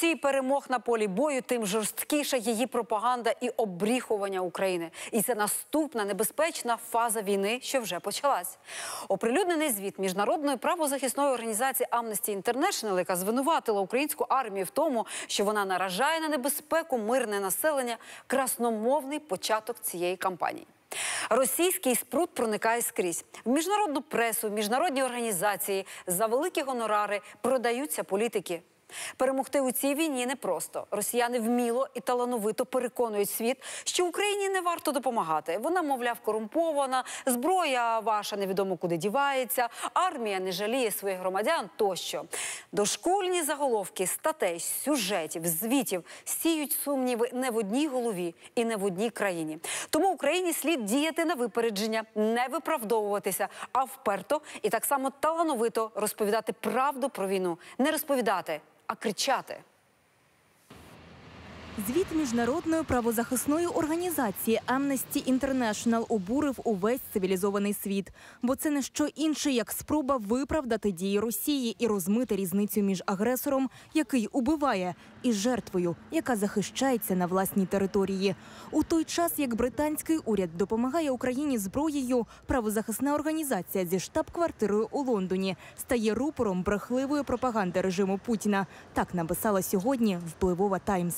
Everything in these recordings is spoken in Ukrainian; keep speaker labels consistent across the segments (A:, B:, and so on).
A: Цій перемог на полі бою, тим жорсткіша її пропаганда і обріхування України. І це наступна небезпечна фаза війни, що вже почалась. Оприлюднений звіт міжнародної правозахисної організації Amnesty International, яка звинуватила українську армію в тому, що вона наражає на небезпеку мирне населення, красномовний початок цієї кампанії. Російський спрут проникає скрізь в міжнародну пресу, в міжнародні організації за великі гонорари продаються політики. Перемогти у цій війні непросто. Росіяни вміло і талановито переконують світ, що Україні не варто допомагати. Вона, мовляв, корумпована, зброя ваша невідомо куди дівається, армія не жаліє своїх громадян тощо. Дошкульні заголовки статей, сюжетів, звітів сіють сумніви не в одній голові і не в одній країні. Тому Україні слід діяти на випередження, не виправдовуватися, а вперто і так само талановито розповідати правду про війну, не розповідати а кричати.
B: Звіт міжнародної правозахисної організації Amnesty International обурив увесь цивілізований світ, бо це не що інше, як спроба виправдати дії Росії і розмити різницю між агресором, який убиває, і жертвою, яка захищається на власній території. У той час, як британський уряд допомагає Україні зброєю, правозахисна організація зі штаб-квартирою у Лондоні стає рупором брехливої пропаганди режиму Путіна. Так написала сьогодні впливова Таймс.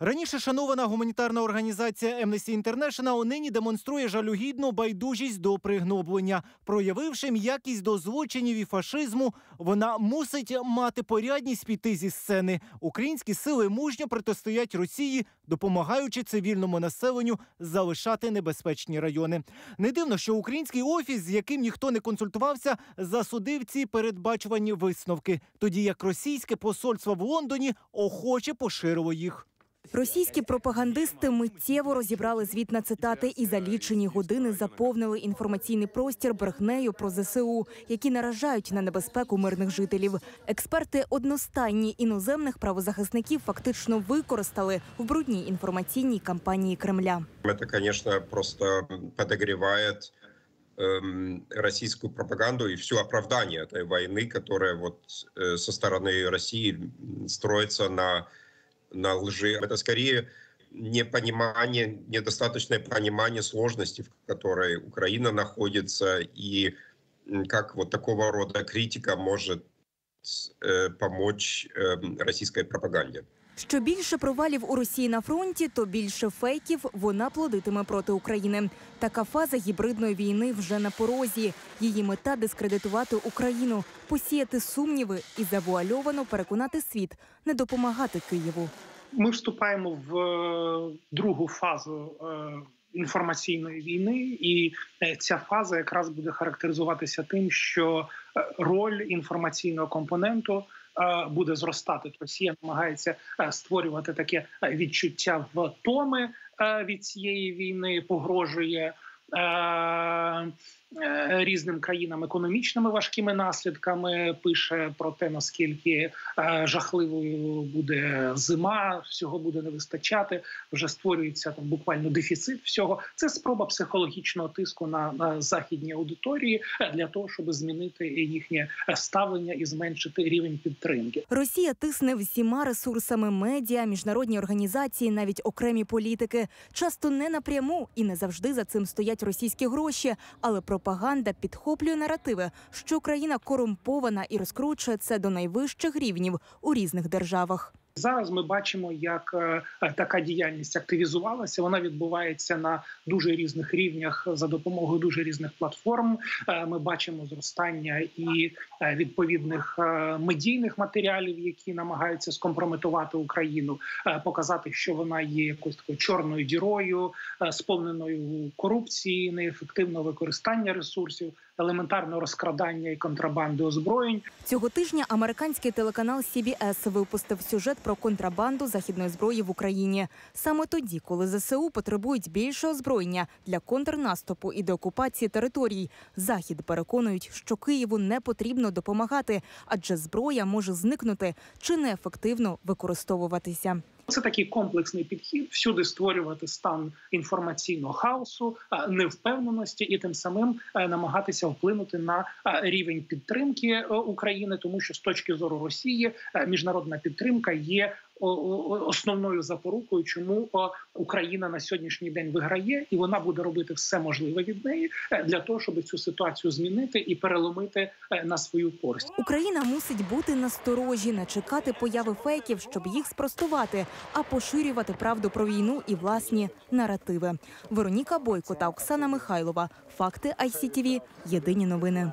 C: Раніше шанована гуманітарна організація Amnesty International нині демонструє жалюгідну байдужість до пригноблення, проявивши м'якість до злочинів і фашизму. Вона мусить мати порядність піти зі сцени. Українські сили мужньо протистоять Росії, допомагаючи цивільному населенню залишати небезпечні райони. Не дивно, що український офіс, з яким ніхто не консультувався, засудив ці передбачувані висновки, тоді як російське посольство в Лондоні охоче поширило їх.
B: Російські пропагандисти миттєво розібрали звіт на цитати і за лічені години заповнили інформаційний простір брехнею про ЗСУ, які наражають на небезпеку мирних жителів. Експерти одностайні іноземних правозахисників фактично використали в брудній інформаційній кампанії Кремля.
D: Это, конечно, просто подогревает эм, российскую пропаганду и все оправдание этой войны, которая вот э, со стороны России строится на на лжи. Это скорее непонимание, недостаточное понимание сложности, в которой Украина находится, и как вот такого рода критика может э, помочь э, российской пропаганде.
B: Що більше провалів у Росії на фронті, то більше фейків вона плодитиме проти України. Така фаза гібридної війни вже на порозі. Її мета дискредитувати Україну, посіяти сумніви і завуальовано переконати світ не допомагати Києву.
E: Ми вступаємо в е, другу фазу. е, Інформаційної війни, і е, ця фаза якраз буде характеризуватися тим, що роль інформаційного компоненту буде зростати. Росія намагається е, створювати таке е, відчуття втоми е, від цієї війни, погрожує. Е, Різним країнам економічними важкими наслідками пише про те, наскільки е, жахливою буде зима, всього буде не вистачати. Вже створюється там буквально дефіцит всього. Це спроба психологічного тиску на, на західні аудиторії е, для того, щоб змінити їхнє ставлення і зменшити рівень підтримки.
B: Росія тисне всіма ресурсами медіа, міжнародні організації, навіть окремі політики. Часто не напряму і не завжди за цим стоять російські гроші, але пропаганда підхоплює наративи, що країна корумпована і розкручує це до найвищих рівнів у різних державах.
E: Зараз ми бачимо, як е, така діяльність активізувалася. Вона відбувається на дуже різних рівнях за допомогою дуже різних платформ. Е, Ми бачимо зростання і е, відповідних е, медійних матеріалів, які намагаються скомпрометувати Україну, е, показати, що вона є якось такою чорною дірою, е, сповненою корупції, неефективного використання ресурсів, елементарного розкрадання і контрабанди озброєнь.
B: Цього тижня американський телеканал CBS випустив сюжет про контрабанду західної зброї в Україні. Саме тоді, коли ЗСУ потребують більше озброєння для контрнаступу і деокупації територій, захід переконують, що Києву не потрібно допомагати, адже зброя може зникнути чи неефективно використовуватися.
E: Це такий комплексний підхід. Всюди створювати стан інформаційного хаосу, е, невпевненості і тим самим е, намагатися вплинути на е, рівень підтримки України, тому що з точки зору Росії міжнародна підтримка є основною запорукою, чому Україна на сьогоднішній день виграє, і вона буде робити все можливе від неї е, для того, щоб цю ситуацію змінити і переломити е, на свою користь.
B: Україна мусить бути насторожі, не чекати появи фейків, щоб їх спростувати, а поширювати правду про війну і власні наративи. Вероніка Бойко та Оксана Михайлова. Факти ICTV. Єдині новини.